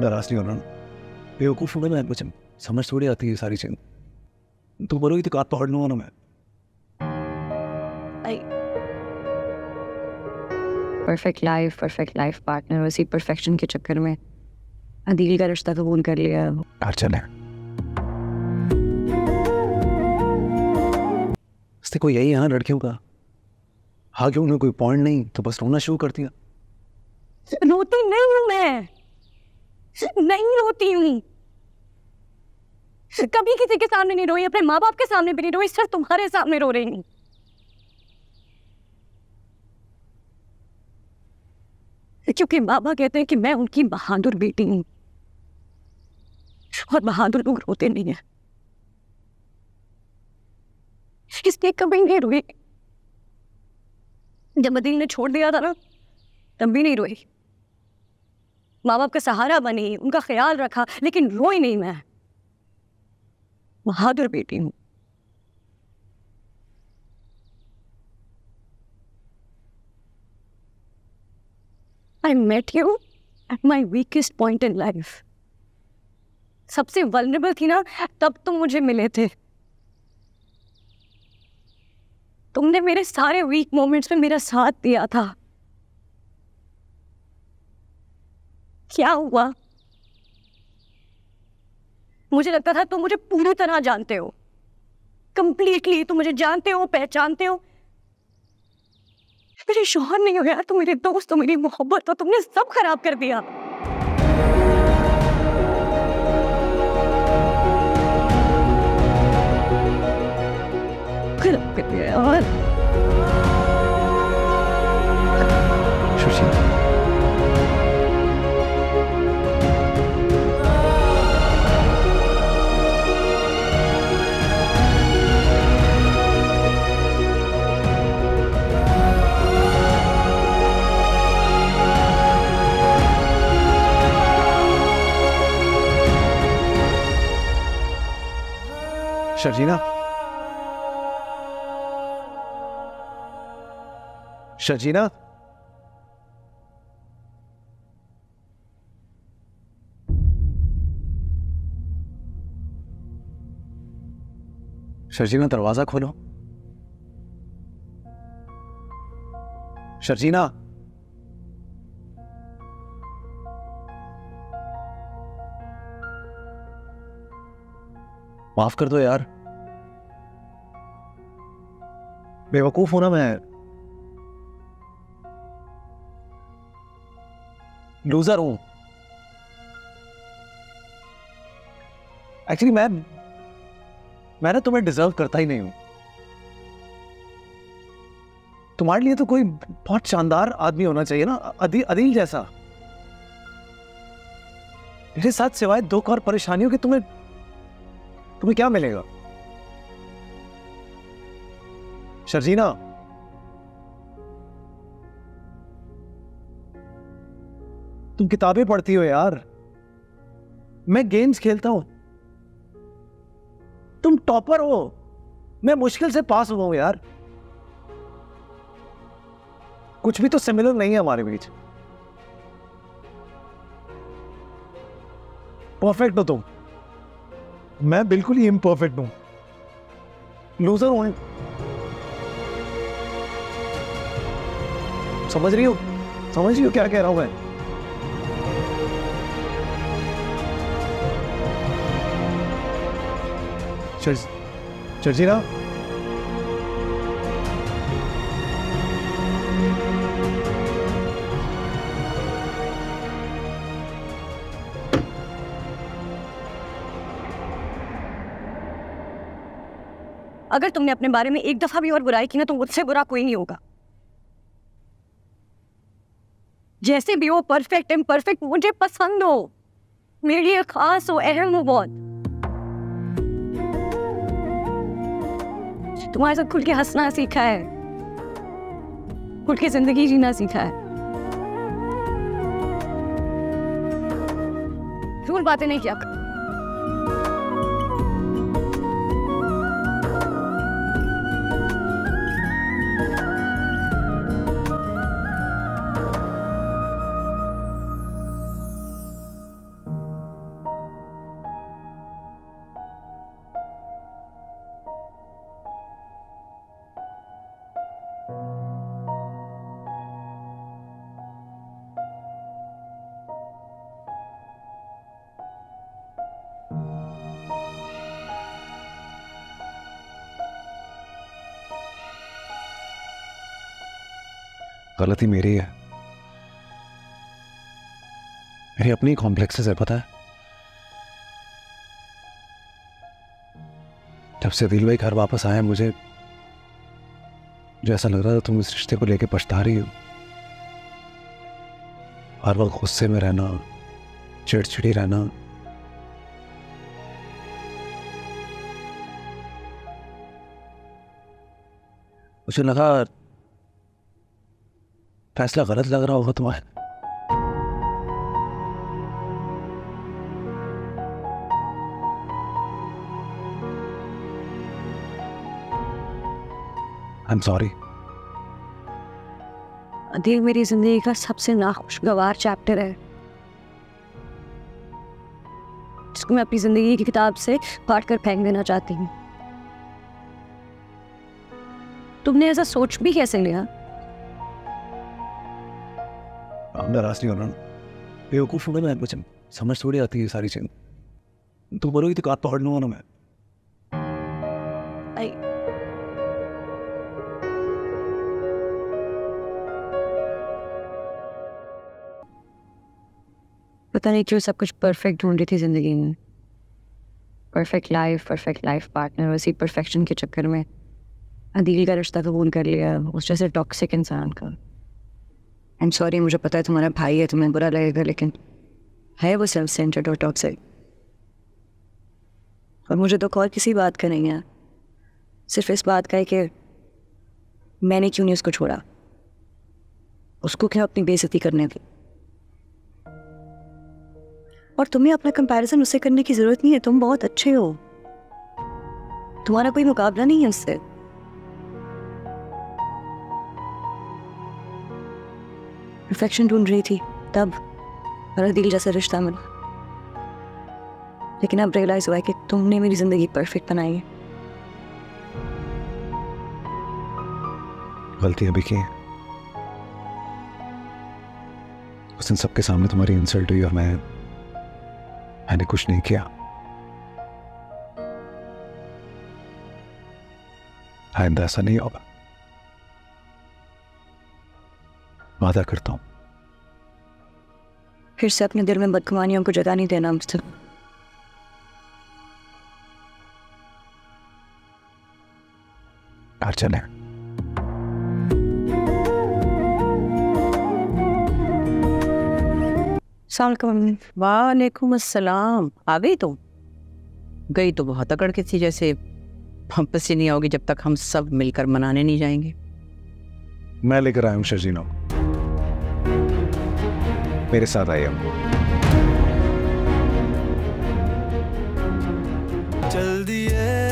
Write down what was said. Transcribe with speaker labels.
Speaker 1: नाराज़ नहीं होना बेवकूफ़ हूँ मैं मुझे समझ थोड़ी आती है सारी चीज़। तू बोलोगी तो काट पकड़ लूँगा ना मैं।
Speaker 2: Perfect life perfect life partner उसी परफेक्शन के चक्कर में। अदील का रिश्ता कबूल कर लिया।
Speaker 1: चले। इससे कोई यही है लड़कियों का। हाँ क्यों उन्हें कोई पॉइंट नहीं तो बस रोना शुरू कर दिया।
Speaker 2: रोती नहीं हूँ मैं। नहीं रोती हूँ। कभी किसी के सामने नहीं रोई, अपने माँ बाप के सामने भी नहीं रोई, सिर्फ़ तुम्हारे सामने रो रही हूँ। क्योंकि बाबा कहते हैं कि मैं उनकी बहादुर बेटी हूँ। और बहादुर लोग रोते नहीं है। इसलिए कभी नहीं रोई। जब अदील ने छोड़ दिया था ना, तब भी नहीं रोई। माँ बाप का सहारा बनी, उनका ख्याल रखा, लेकिन रोई नहीं मैं। बहादुर बेटी हूँ। I met you at my weakest point in life सबसे वल्नरेबल थी ना, तब तुम मुझे मिले थे। तुमने मेरे सारे वीक मोमेंट्स में मेरा साथ दिया था। क्या हुआ? मुझे लगता था तुम मुझे पूरी तरह जानते हो। कंप्लीटली तुम मुझे जानते हो, पहचानते हो। मेरे शोहर नहीं हो यार, तुम मेरे दोस्त हो, मेरी मोहब्बत हो, तुमने सब खराब कर दिया। खराब कर दिया यार।
Speaker 1: शर्जीना शर्जीना शर्जीना दरवाज़ा खोलो शर्जीना माफ़ कर दो यार। बेवकूफ़ हूँ ना मैं। लूजर हूँ। एक्चुअली मैं मैं ना तुम्हें डिजर्व करता ही नहीं हूँ। तुम्हारे लिए तो कोई बहुत शानदार आदमी होना चाहिए ना अदी, अदील जैसा। मेरे साथ सिवाय दुख और परेशानियों के तुम्हें तुम्हें क्या मिलेगा? शर्जीना। तुम किताबें पढ़ती हो यार। मैं गेम्स खेलता हूँ। तुम टॉपर हो। मैं मुश्किल से पास हुआ हूँ यार। कुछ भी तो सिमिलर नहीं है हमारे बीच। परफेक्ट हो तुम। मैं बिल्कुल ही इम्परफेक्ट हूँ। लूजर हूँ समझ रही हो? समझ रही हो क्या कह रहा हूँ मैं? चर्चिना
Speaker 2: अगर तुमने अपने बारे में एक दफ़ा भी और बुराई की ना तो मुझसे बुरा कोई नहीं होगा। जैसे भी हो परफेक्ट इम्परफेक्ट मुझे पसंद हो। मेरे लिए खास हो, अहम हो बहुत। तुम्हारे साथ खुल के हंसना सीखा है। खुल के ज़िंदगी जीना सीखा है। बातें नहीं किया
Speaker 1: गलती मेरी है। मेरी अपनी कॉम्प्लेक्सेस है, पता है? जब से दिल भाई घर वापस आए, मुझे मुझे ऐसा लग रहा था तुम इस रिश्ते को लेके पछता रही हो। हर वक्त गुस्से में रहना, चिड़चिड़ी रहना। मुझे लगा फैसला गलत लग रहा होगा तुम्हें आई एम सॉरी
Speaker 3: मेरी ज़िंदगी का सबसे नाखुशगवार चैप्टर है। जिसको मैं अपनी ज़िंदगी की किताब से फाड़ कर फेंक देना चाहती हूँ। तुमने ऐसा सोच भी कैसे लिया?
Speaker 1: नाराज़ नहीं होना बेवकूफ़ हूँ मैं कुछ समझ थोड़ी आती है सारी चीज़। तुम बोलोगी तो काट पकड़ लूँगा ना मैं।
Speaker 3: पता नहीं क्यों सब कुछ परफेक्ट ढूंढ रही थी ज़िंदगी में। Perfect life perfect life partner उसी परफेक्शन के चक्कर में अदील का रिश्ता कबूल कर लिया, उस जैसे टॉक्सिक इंसान का। एम सॉरी, मुझे पता है तुम्हारा भाई है, तुम्हें बुरा लगेगा, लेकिन है वो सेल्फ सेंटर्ड और टॉक्सिक और मुझे तो और किसी बात का नहीं है। सिर्फ़ इस बात का है कि मैंने क्यों नहीं उसको छोड़ा? उसको क्या अपनी बेइज्जती करने दी? और तुम्हें अपना कंपैरिजन उससे करने की ज़रूरत नहीं है, तुम बहुत अच्छे हो। तुम्हारा कोई मुकाबला नहीं है उससे। परफेक्शन ढूंढ रही थी, तब मेरा दिल जैसा रिश्ता मिला। लेकिन अब रियलाइज़ हुआ है कि तुमने मेरी ज़िंदगी परफेक्ट बनाई है।
Speaker 1: गलती अभी की है? उस दिन सबके सामने तुम्हारी इंसल्ट हुई और मैं मैंने कुछ नहीं किया। आइंदा, ऐसा नहीं होगा। वादा करता हूँ।
Speaker 3: फिर से अपने दिल में बदगुमानियों को जगह नहीं देना मुझसे। सलाम
Speaker 4: वालेकुम। अस्सलाम। आ गई तुम? गई तो बहुत अकड़ के थी जैसे। वापस ही नहीं आओगी जब तक हम सब मिलकर मनाने नहीं जाएँगे।
Speaker 1: मैं लेकर आया हूँ शर्जीनो मेरे साथ आइए
Speaker 5: जल्दी दिए